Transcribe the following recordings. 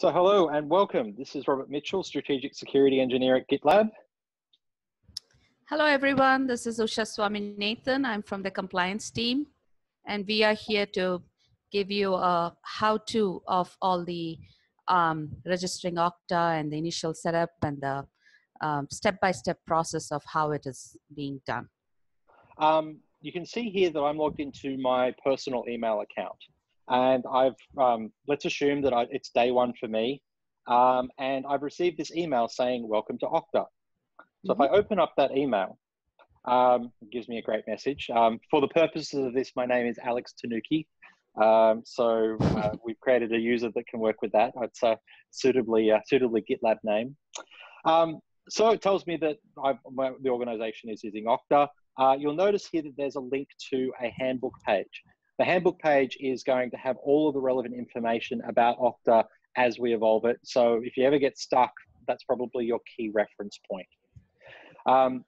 So hello and welcome. This is Robert Mitchell, Strategic Security Engineer at GitLab. Hello everyone, this is Usha Swaminathan. I'm from the compliance team and we are here to give you a how-to of all the um, registering Okta and the initial setup and the um, step-by-step -step process of how it is being done. Um, you can see here that I'm logged into my personal email account and I've um, let's assume that I, it's day one for me, um, and I've received this email saying "Welcome to Okta." So mm-hmm. if I open up that email, um, it gives me a great message. Um, for the purposes of this, my name is Alex Tanuki. Um, so uh, we've created a user that can work with that. It's a suitably uh, suitably GitLab name. Um, so it tells me that my, the organization is using Okta. Uh, you'll notice here that there's a link to a handbook page. The handbook page is going to have all of the relevant information about Okta as we evolve it. So if you ever get stuck, that's probably your key reference point. Um,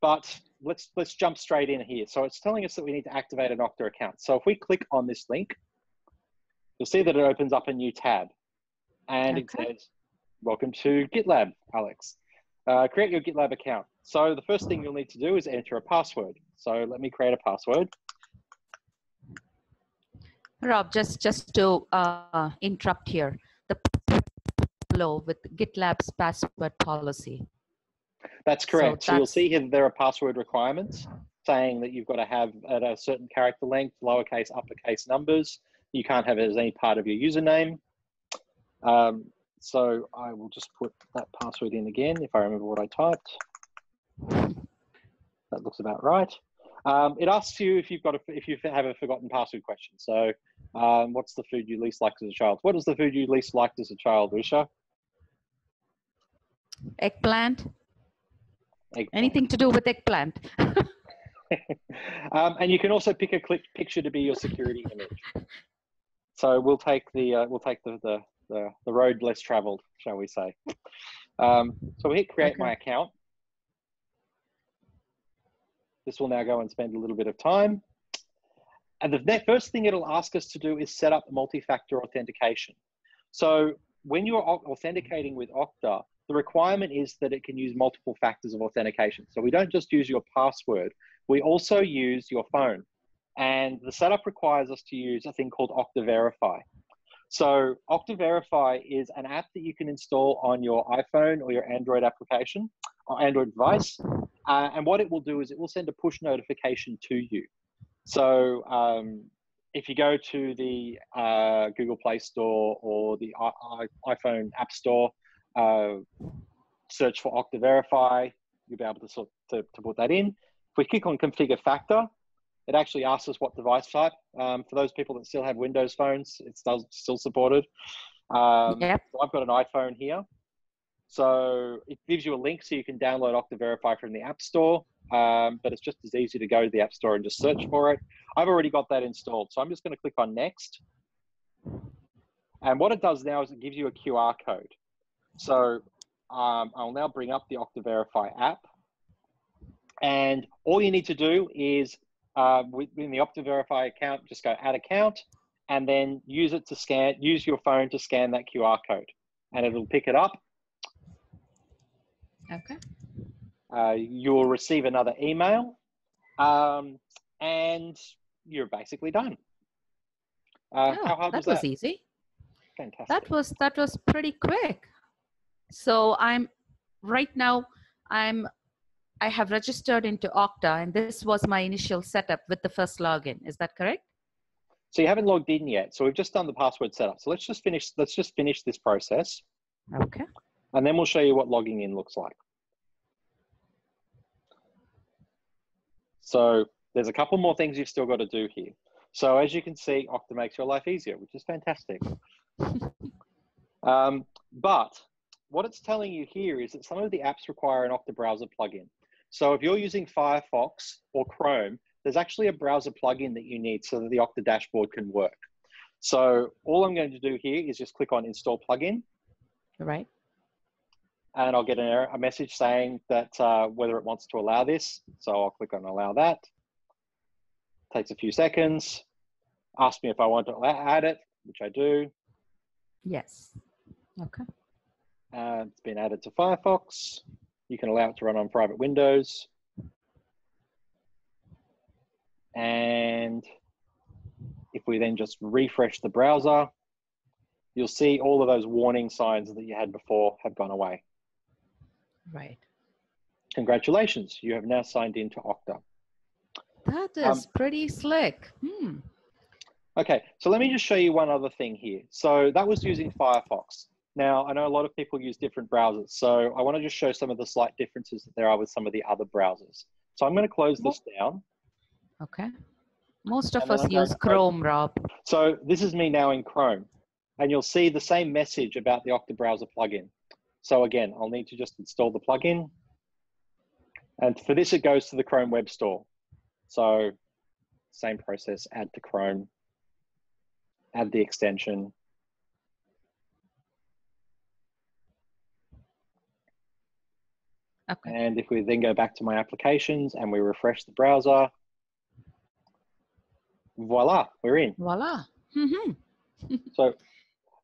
but let's let's jump straight in here. So it's telling us that we need to activate an Okta account. So if we click on this link, you'll see that it opens up a new tab, and okay. it says, "Welcome to GitLab, Alex. Uh, create your GitLab account." So the first thing you'll need to do is enter a password. So let me create a password. Rob, just just to uh, interrupt here, the flow with GitLab's password policy. That's correct. So, so you'll see here that there are password requirements saying that you've got to have at a certain character length, lowercase, uppercase numbers. You can't have it as any part of your username. Um, so I will just put that password in again if I remember what I typed. That looks about right. Um, it asks you if you've got a, if you have a forgotten password question. So, um, what's the food you least liked as a child? What is the food you least liked as a child, Usha? Eggplant. eggplant. Anything to do with eggplant. um, and you can also pick a click picture to be your security image. So we'll take the uh, we'll take the, the the, the road less traveled, shall we say? Um, so we hit create okay. my account. This will now go and spend a little bit of time. And the first thing it'll ask us to do is set up multi-factor authentication. So when you're authenticating with Okta, the requirement is that it can use multiple factors of authentication. So we don't just use your password, we also use your phone. And the setup requires us to use a thing called Okta Verify. So Okta Verify is an app that you can install on your iPhone or your Android application or Android device. Uh, and what it will do is it will send a push notification to you. So um, if you go to the uh, Google Play Store or the I- I- iPhone App Store, uh, search for Okta Verify, you'll be able to, sort to, to put that in. If we click on Configure Factor, it actually asks us what device type. Um, for those people that still have Windows phones, it's still, still supported. Um, yep. So I've got an iPhone here. So it gives you a link so you can download Okta Verify from the App Store, um, but it's just as easy to go to the App Store and just search for it. I've already got that installed, so I'm just going to click on Next. And what it does now is it gives you a QR code. So um, I'll now bring up the Okta Verify app. And all you need to do is uh, within the Okta Verify account, just go add account and then use it to scan, use your phone to scan that QR code and it'll pick it up Okay. Uh, you'll receive another email, um, and you're basically done. Uh, oh, how hard that was, was that? easy. Fantastic. That was that was pretty quick. So I'm right now. I'm I have registered into Okta, and this was my initial setup with the first login. Is that correct? So you haven't logged in yet. So we've just done the password setup. So let's just finish. Let's just finish this process. Okay and then we'll show you what logging in looks like. So there's a couple more things you've still got to do here. So as you can see, Okta makes your life easier, which is fantastic. um, but what it's telling you here is that some of the apps require an Okta browser plugin. So if you're using Firefox or Chrome, there's actually a browser plugin that you need so that the Okta dashboard can work. So all I'm going to do here is just click on install plugin. Right and I'll get an error, a message saying that uh, whether it wants to allow this. So I'll click on allow that. Takes a few seconds. Ask me if I want to add it, which I do. Yes. Okay. Uh, it's been added to Firefox. You can allow it to run on private windows. And if we then just refresh the browser, you'll see all of those warning signs that you had before have gone away. Right. Congratulations, you have now signed into Okta. That is Um, pretty slick. Hmm. Okay, so let me just show you one other thing here. So that was using Firefox. Now, I know a lot of people use different browsers, so I want to just show some of the slight differences that there are with some of the other browsers. So I'm going to close this down. Okay. Most of us use Chrome, Rob. So this is me now in Chrome, and you'll see the same message about the Okta browser plugin. So again, I'll need to just install the plugin. And for this, it goes to the Chrome Web Store. So same process, add to Chrome, add the extension. Okay. And if we then go back to my applications and we refresh the browser, voila, we're in. Voila. hmm So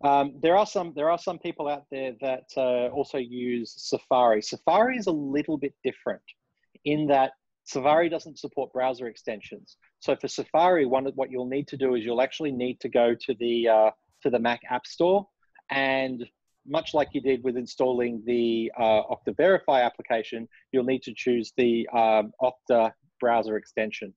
um, there are some there are some people out there that uh, also use Safari. Safari is a little bit different in that Safari doesn't support browser extensions. So for Safari, one what you'll need to do is you'll actually need to go to the uh, to the Mac App Store, and much like you did with installing the uh, Okta Verify application, you'll need to choose the um, Okta browser extension.